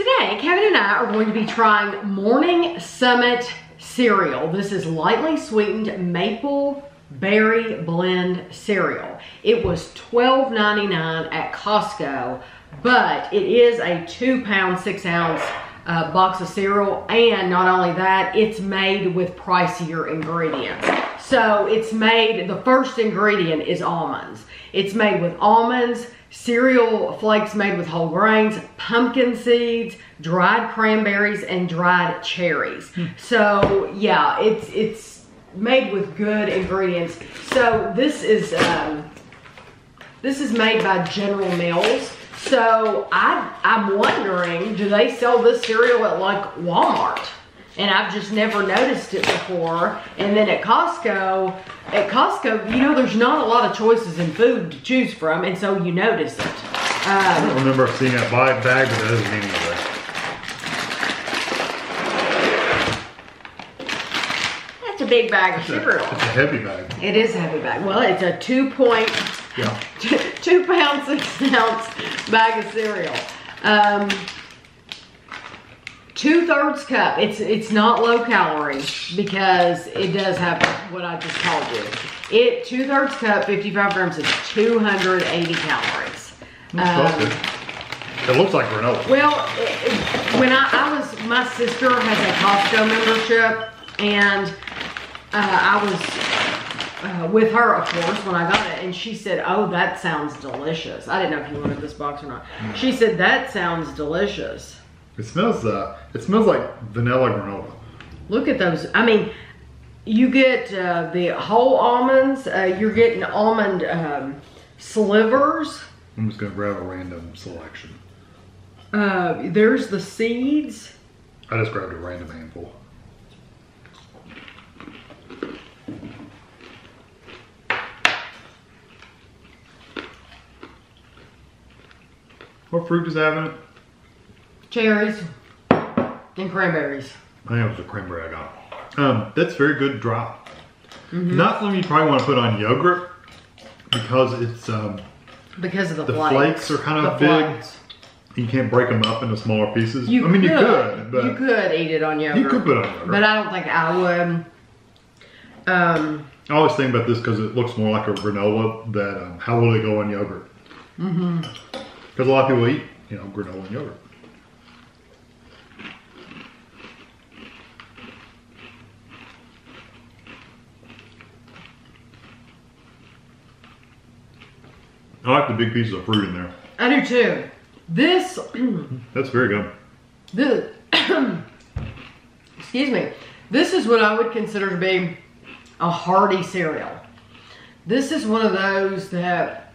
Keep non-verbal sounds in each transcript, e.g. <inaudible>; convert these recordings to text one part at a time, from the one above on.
Today, Kevin and I are going to be trying Morning Summit cereal. This is lightly sweetened maple berry blend cereal. It was $12.99 at Costco, but it is a two pound, six ounce uh, box of cereal. And not only that, it's made with pricier ingredients. So it's made, the first ingredient is almonds. It's made with almonds, cereal flakes made with whole grains, pumpkin seeds, dried cranberries, and dried cherries. Hmm. So yeah, it's it's made with good ingredients. So this is um, this is made by General Mills. So I I'm wondering, do they sell this cereal at like Walmart? And I've just never noticed it before. And then at Costco, at Costco, you know, there's not a lot of choices in food to choose from, and so you notice it. Um, I don't remember seeing that bag, but that doesn't mean anything. That's a big bag of sugar. It's a heavy bag. It is a heavy bag. Well, it's a two point, yeah. <laughs> two pound, six ounce bag of cereal. Um, two thirds cup. It's it's not low calorie because it does have what I just told you. It two thirds cup, 55 grams is 280 calories. Um, it looks like granola. Well, it, when I, I, was, my sister has a Costco membership, and uh, I was uh, with her, of course, when I got it, and she said, "Oh, that sounds delicious." I didn't know if you wanted this box or not. Mm. She said that sounds delicious. It smells uh, it smells like vanilla granola. Look at those. I mean, you get uh, the whole almonds. Uh, you're getting almond um, slivers. I'm just gonna grab a random selection. Uh, there's the seeds. I just grabbed a random handful. What fruit does that have in it? Cherries, and cranberries. I think it was a cranberry I got. Um, that's very good dry. Mm -hmm. Not something you probably want to put on yogurt because it's um, because of the, the flakes. flakes are kind of the big. Flakes. You can't break them up into smaller pieces. You I mean, could, you could, but you could eat it on yogurt. You could put it on yogurt, but I don't think I would. Um, I always think about this because it looks more like a granola. That um, how will it go on yogurt? Because mm -hmm. a lot of people eat, you know, granola and yogurt. I like the big pieces of fruit in there. I do too. This. <clears throat> That's very good. This. <clears throat> excuse me. This is what I would consider to be a hearty cereal. This is one of those that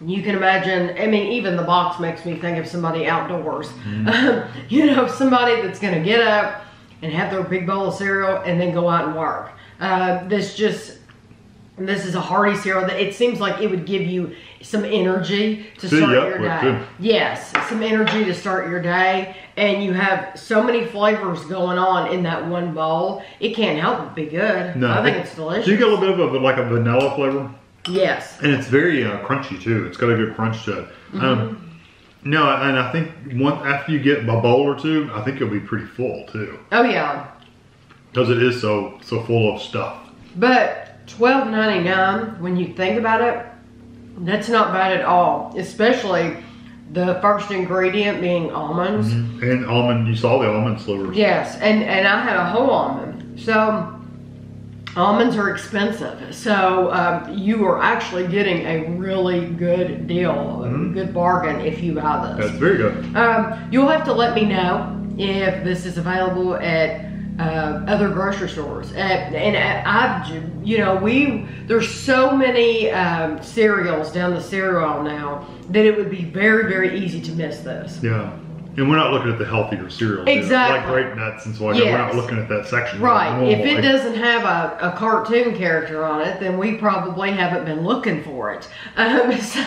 you can imagine. I mean, even the box makes me think of somebody outdoors. Mm. <laughs> you know, somebody that's going to get up and have their big bowl of cereal and then go out and work. Uh, this just this is a hearty cereal that it seems like it would give you some energy to start your day. Yes, some energy to start your day. And you have so many flavors going on in that one bowl. It can't help but be good. No, I think it's delicious. Do you get a little bit of a, like a vanilla flavor? Yes. And it's very uh, crunchy too. It's got a good crunch to it. Mm -hmm. um, no, and I think one after you get a bowl or two, I think you'll be pretty full too. Oh yeah. Because it is so so full of stuff. But $12.99, when you think about it, that's not bad at all. Especially the first ingredient being almonds. Mm -hmm. And almond, you saw the almond slivers. Yes, and, and I had a whole almond. So almonds are expensive. So um, you are actually getting a really good deal, mm -hmm. good bargain if you buy this. That's very good. Um, you'll have to let me know if this is available at uh, other grocery stores. And, and I've, you know, we, there's so many um, cereals down the cereal now that it would be very, very easy to miss this. Yeah. And we're not looking at the healthier cereals. Exactly. Like grape nuts and so on. Yes. We're not looking at that section. Right. If it doesn't have a, a cartoon character on it, then we probably haven't been looking for it. Um, <laughs> so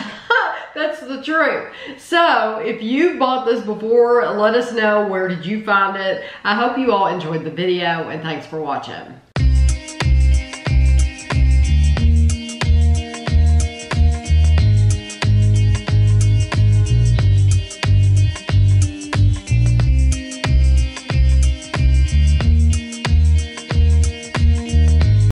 that's the truth. So if you bought this before, let us know where did you find it. I hope you all enjoyed the video and thanks for watching.